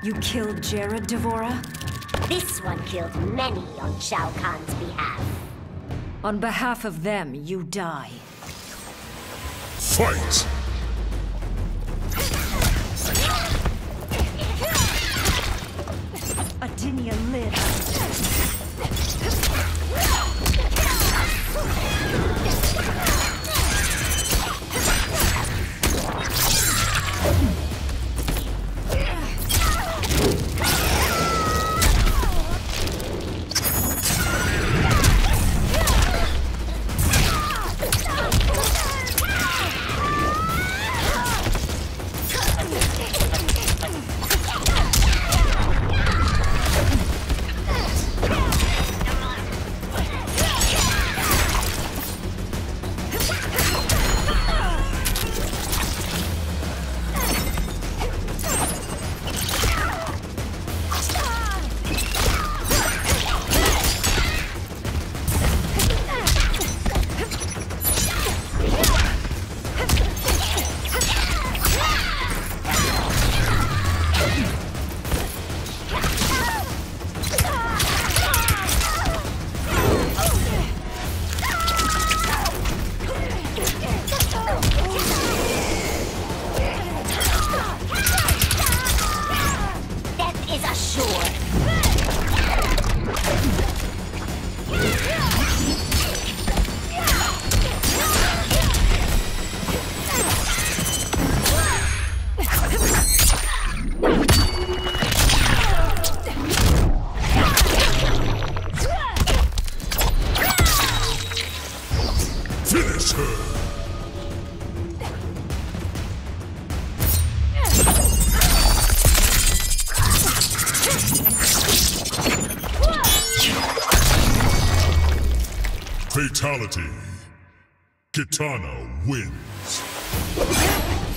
You killed Jared, D'Vorah? This one killed many on Shao Kahn's behalf. On behalf of them, you die. Fight! Finish her! Fatality. Kitana wins.